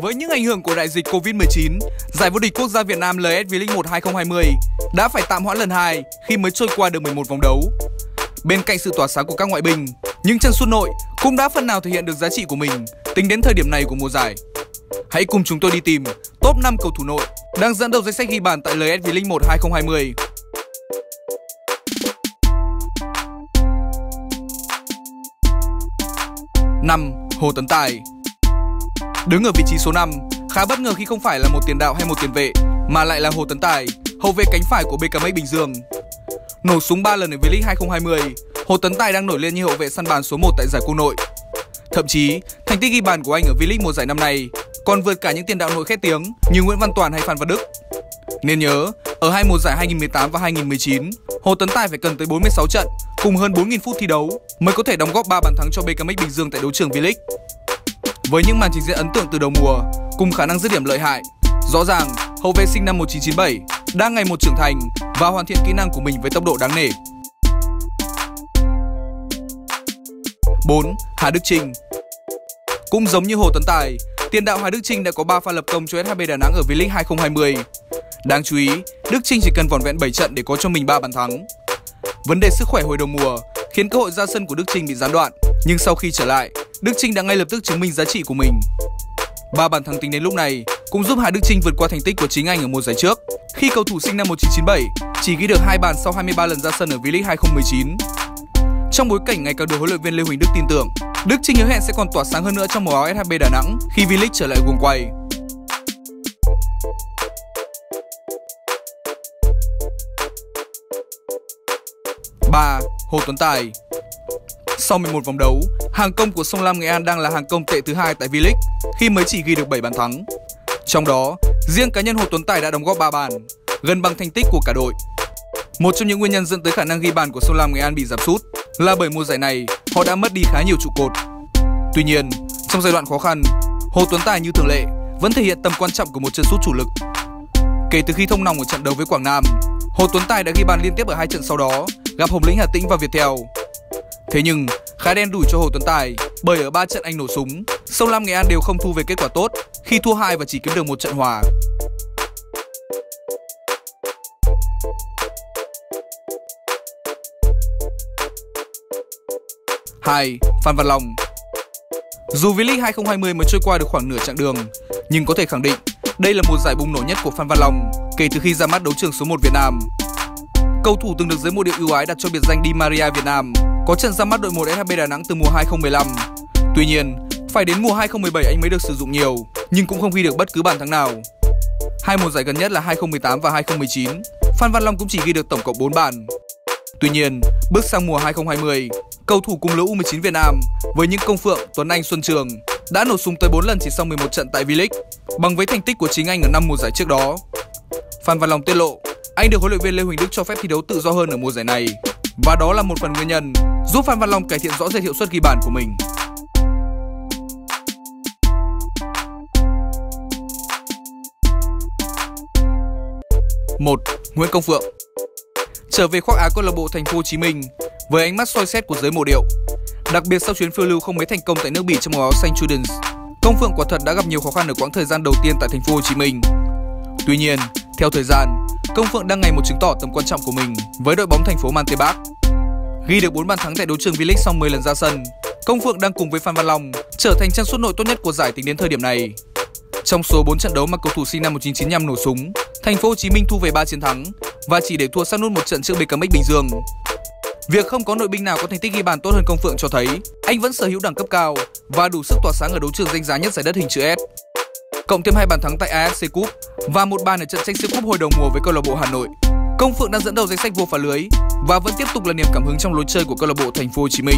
Với những ảnh hưởng của đại dịch Covid-19, giải vô địch quốc gia Việt Nam LS V-League 1 2020 đã phải tạm hoãn lần 2 khi mới trôi qua được 11 vòng đấu. Bên cạnh sự tỏa sáng của các ngoại binh, những chân sút nội cũng đã phần nào thể hiện được giá trị của mình tính đến thời điểm này của mùa giải. Hãy cùng chúng tôi đi tìm top 5 cầu thủ nội đang dẫn đầu danh sách ghi bàn tại LS V-League 1 2020. Năm Hồ Tấn Tài Đứng ở vị trí số 5, khá bất ngờ khi không phải là một tiền đạo hay một tiền vệ, mà lại là Hồ Tấn Tài, hậu vệ cánh phải của BKM Bình Dương. Nổ súng 3 lần ở V-League 2020, Hồ Tấn Tài đang nổi lên như hậu vệ săn bàn số 1 tại giải quốc nội. Thậm chí, thành tích ghi bàn của anh ở V-League mùa giải năm nay còn vượt cả những tiền đạo nội khét tiếng như Nguyễn Văn Toàn hay Phan Văn Đức. Nên nhớ, ở hai mùa giải 2018 và 2019, Hồ Tấn Tài phải cần tới 46 trận cùng hơn 4.000 phút thi đấu mới có thể đóng góp 3 bàn thắng cho BKM Bình Dương tại đấu trường V-League. Với những màn trình diễn ấn tượng từ đầu mùa cùng khả năng dứt điểm lợi hại, rõ ràng hậu vệ sinh năm 1997 đang ngày một trưởng thành và hoàn thiện kỹ năng của mình với tốc độ đáng nể. 4. Hà Đức Trinh Cũng giống như Hồ Tấn Tài, tiền đạo Hà Đức Trinh đã có 3 pha lập công cho SHB Đà Nẵng ở V-League 2020. Đáng chú ý, Đức Trinh chỉ cần vỏn vẹn 7 trận để có cho mình 3 bàn thắng. Vấn đề sức khỏe hồi đầu mùa khiến cơ hội ra sân của Đức Trinh bị gián đoạn, nhưng sau khi trở lại, Đức Trinh đã ngay lập tức chứng minh giá trị của mình. Ba bàn thắng tính đến lúc này cũng giúp Hà Đức Trinh vượt qua thành tích của chính anh ở mùa giải trước, khi cầu thủ sinh năm 1997 chỉ ghi được hai bàn sau 23 lần ra sân ở V-League 2019. Trong bối cảnh ngày càng được huấn luyện viên Lê Huỳnh Đức tin tưởng, Đức Trinh hứa hẹn sẽ còn tỏa sáng hơn nữa trong màu áo SHB Đà Nẵng khi V-League trở lại guồng quay. Ba, Hồ Tuấn Tài sau 11 vòng đấu, hàng công của Sông Lam Nghệ An đang là hàng công tệ thứ hai tại V-League khi mới chỉ ghi được 7 bàn thắng. Trong đó, riêng cá nhân Hồ Tuấn Tài đã đóng góp 3 bàn, gần bằng thành tích của cả đội. Một trong những nguyên nhân dẫn tới khả năng ghi bàn của Sông Lam Nghệ An bị giảm sút là bởi mùa giải này họ đã mất đi khá nhiều trụ cột. Tuy nhiên, trong giai đoạn khó khăn, Hồ Tuấn Tài như thường lệ vẫn thể hiện tầm quan trọng của một chân sút chủ lực. Kể từ khi thông nòng ở trận đấu với Quảng Nam, Hồ Tuấn Tài đã ghi bàn liên tiếp ở hai trận sau đó, gặp Hồng Lĩnh Hà Tĩnh và Viettel. Thế nhưng, khá đen đủi cho Hồ Tuấn Tài bởi ở ba trận anh nổ súng, Sông Lam Nghệ An đều không thu về kết quả tốt khi thua hai và chỉ kiếm được một trận hòa. hai Phan Văn Long Dù V-League 2020 mới trôi qua được khoảng nửa chặng đường, nhưng có thể khẳng định đây là một giải bùng nổ nhất của Phan Văn Long kể từ khi ra mắt đấu trường số 1 Việt Nam. Cầu thủ từng được giới mộ điệu ưu ái đặt cho biệt danh Di Maria Việt Nam, có trận ra mắt đội 1 SHB Đà Nẵng từ mùa 2015. Tuy nhiên, phải đến mùa 2017 anh mới được sử dụng nhiều, nhưng cũng không ghi được bất cứ bàn thắng nào. Hai mùa giải gần nhất là 2018 và 2019, Phan Văn Long cũng chỉ ghi được tổng cộng 4 bàn. Tuy nhiên, bước sang mùa 2020, cầu thủ cùng lứa U19 Việt Nam với những công phượng Tuấn Anh Xuân Trường đã nổ súng tới 4 lần chỉ sau 11 trận tại V-League, bằng với thành tích của chính anh ở năm mùa giải trước đó. Phan Văn Long tiết lộ, anh được huấn luyện viên Lê Huỳnh Đức cho phép thi đấu tự do hơn ở mùa giải này và đó là một phần nguyên nhân giúp Phan Văn Long cải thiện rõ rệt hiệu suất ghi bàn của mình. Một, Nguyễn Công Phượng trở về khoác áo câu lạc bộ Thành phố Hồ Chí Minh với ánh mắt soi xét của giới mộ điệu. Đặc biệt sau chuyến phiêu lưu không mấy thành công tại nước Bỉ trong màu áo xanh Students, Công Phượng quả thật đã gặp nhiều khó khăn ở quãng thời gian đầu tiên tại Thành phố Hồ Chí Minh. Tuy nhiên, theo thời gian, Công Phượng đang ngày một chứng tỏ tầm quan trọng của mình với đội bóng thành phố Mantebak. Ghi được 4 bàn thắng tại đấu trường V-League sau 10 lần ra sân, Công Phượng đang cùng với Phan Văn Long trở thành trang suất nội tốt nhất của giải tính đến thời điểm này. Trong số 4 trận đấu mà cầu thủ sinh năm 1995 nổ súng, Thành phố Hồ Chí Minh thu về 3 chiến thắng và chỉ để thua sát nút một trận trước BKMX Bình Dương. Việc không có nội binh nào có thành tích ghi bàn tốt hơn Công Phượng cho thấy anh vẫn sở hữu đẳng cấp cao và đủ sức tỏa sáng ở đấu trường danh giá nhất giải đất hình chữ S. Cộng thêm hai bàn thắng tại AFC Cup và một bàn ở trận tranh siêu cúp hồi đầu mùa với câu lạc bộ Hà Nội, Công Phượng đang dẫn đầu danh sách vô phá lưới và vẫn tiếp tục là niềm cảm hứng trong lối chơi của câu lạc bộ Thành phố Hồ Chí Minh.